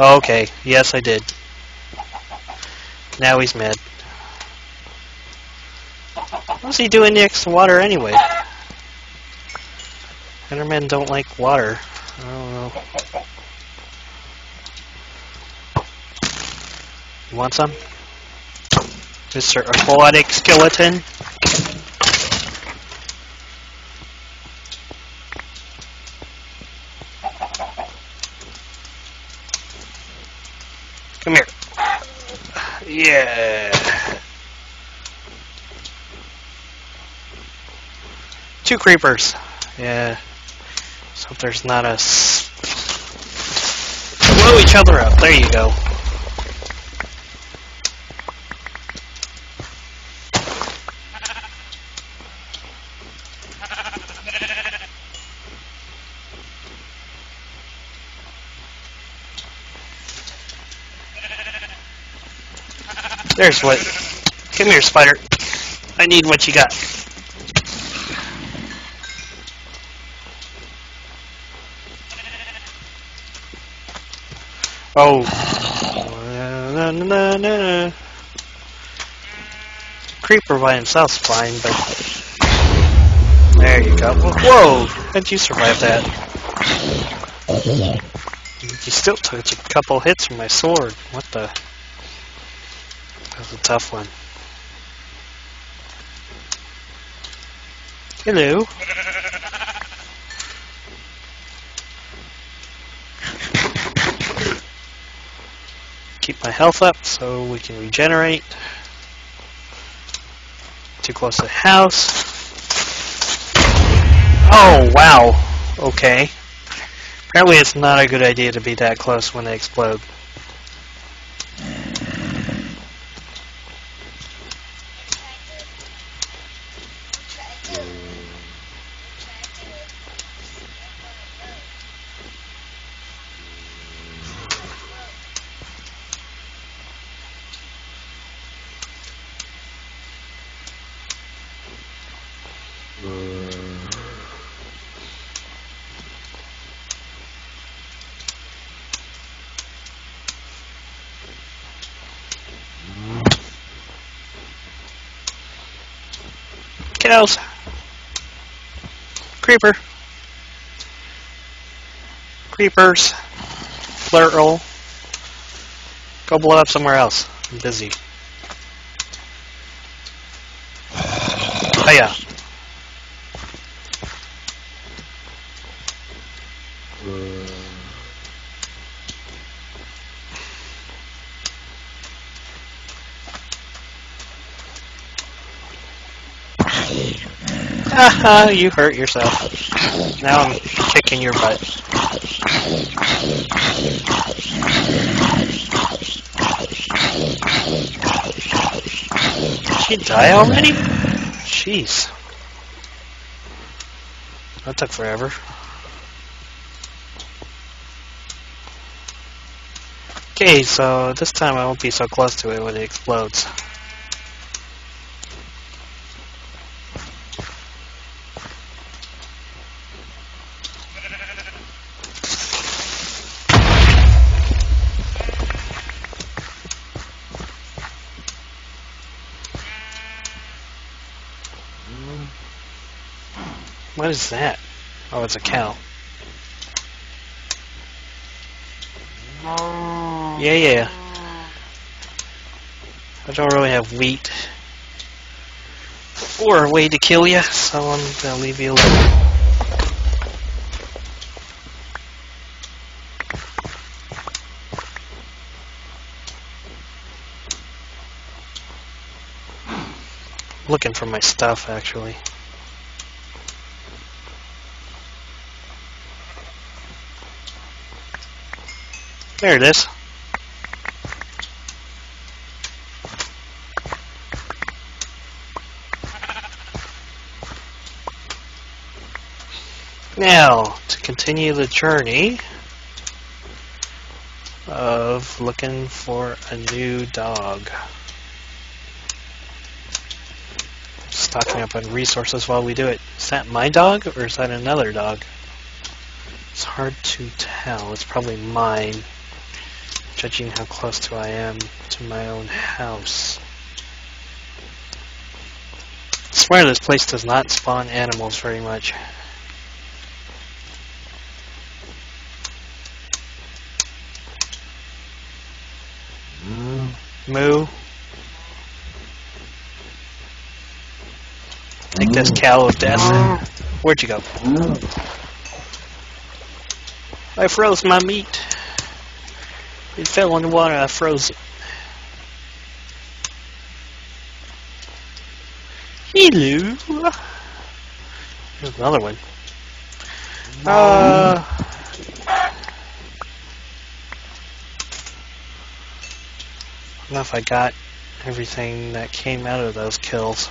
Okay, yes I did. Now he's mad. What's he doing next to water anyway? Endermen don't like water. I don't know. You want some? Mr. Aquatic Skeleton? Come here. Yeah. Two creepers. Yeah. So there's not a... Blow each other up. There you go. There's what. Come here, spider. I need what you got. Oh. Na, na, na. Creeper by himself's fine, but... There you go. Whoa! How'd you survive that? You still took a couple hits from my sword. What the... That was a tough one. Hello. Keep my health up so we can regenerate. Too close to the house. Oh, wow. Okay. Apparently it's not a good idea to be that close when they explode. Kiddos! Creeper! Creepers! Plural. Go blow up somewhere else. I'm busy. Oh, Hiya. Haha, you hurt yourself. Now I'm kicking your butt. Did she die already? Jeez. That took forever. Okay, so this time I won't be so close to it when it explodes. What is that? Oh, it's a cow. Yeah, yeah. I don't really have wheat or a way to kill you, so I'm gonna leave you alone. Looking for my stuff, actually. There it is. Now, to continue the journey of looking for a new dog. Stocking up on resources while we do it. Is that my dog or is that another dog? It's hard to tell. It's probably mine. Judging how close to I am to my own house. I swear this place does not spawn animals very much. Moo. Take this cow of death. Where'd you go? I froze my meat. It fell in the water, I froze it. Hello. There's another one. Uh, I don't know if I got everything that came out of those kills.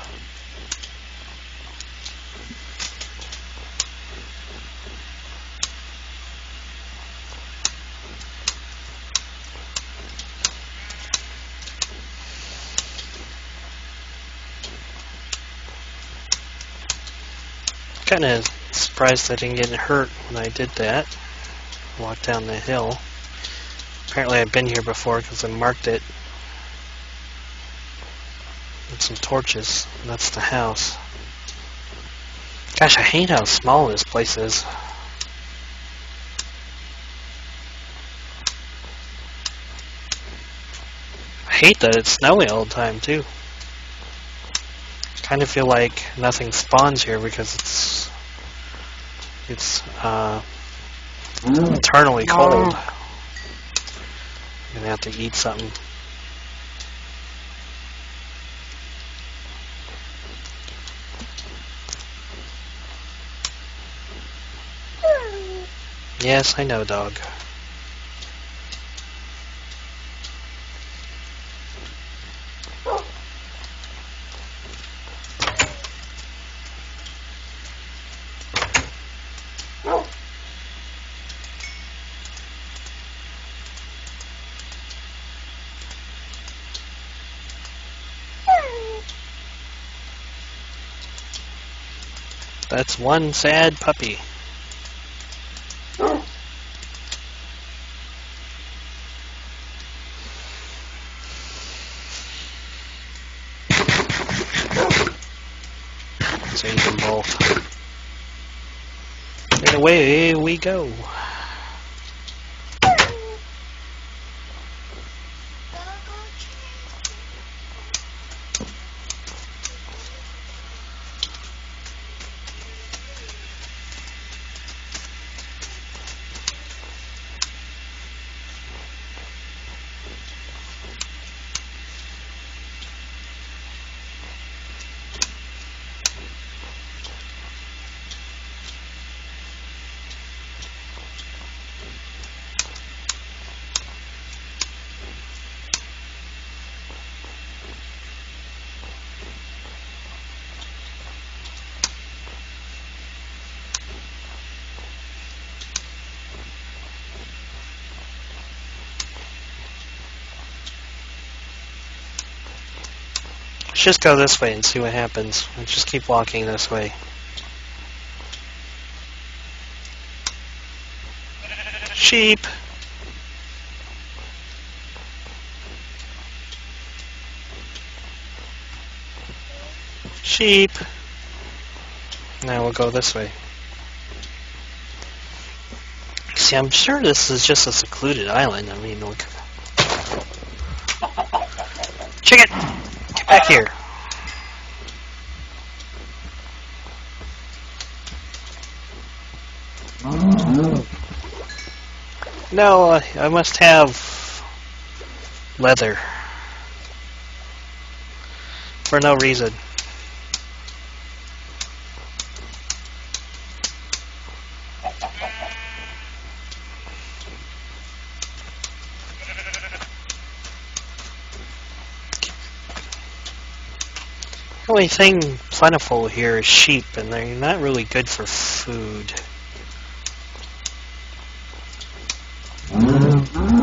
Kind of surprised I didn't get hurt when I did that. Walked down the hill. Apparently I've been here before because I marked it with some torches. That's the house. Gosh, I hate how small this place is. I hate that it's snowy all the time too. Kind of feel like nothing spawns here because it's it's uh, eternally cold. I'm gonna have to eat something. Yes, I know, dog. That's one sad puppy. Save them both. And away we go. Let's just go this way and see what happens. Let's just keep walking this way. Sheep. Sheep. Now we'll go this way. See, I'm sure this is just a secluded island. I mean, look. Chicken! Back here. No, I- I must have leather. For no reason. Only thing plentiful here is sheep, and they're not really good for food. Mm-hmm.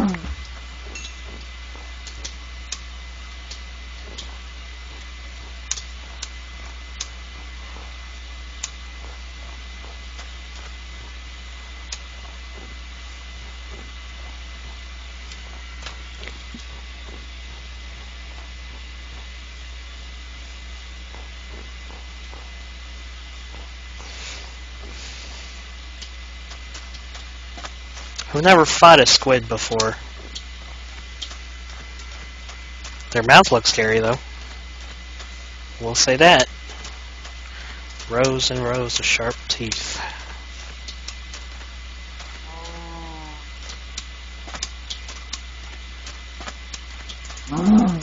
We've never fought a squid before. Their mouth looks scary, though. We'll say that. Rows and rows of sharp teeth. It's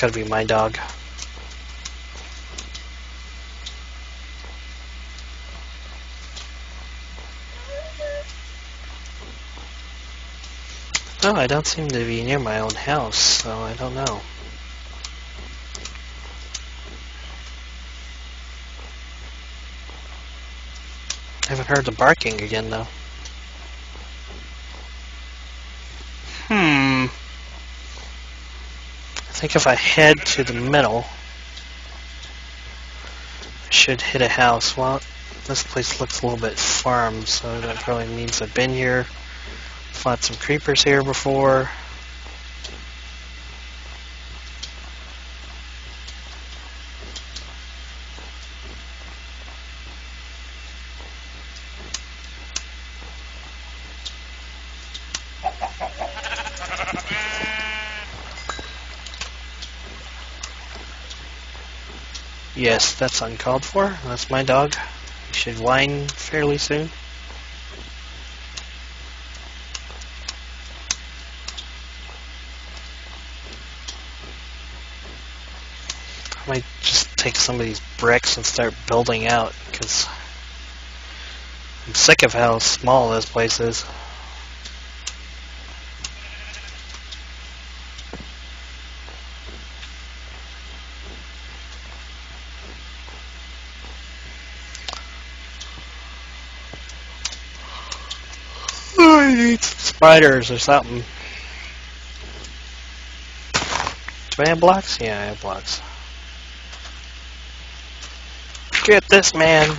gotta be my dog. No, I don't seem to be near my own house, so I don't know. I haven't heard the barking again, though. Hmm. I think if I head to the middle, I should hit a house. Well, this place looks a little bit farmed, so that probably means I've been here. Fought some creepers here before. Yes, that's uncalled for. That's my dog. He should whine fairly soon. I might just take some of these bricks and start building out, because I'm sick of how small this place is. Spiders or something. Do I have blocks? Yeah, I have blocks. Get this man.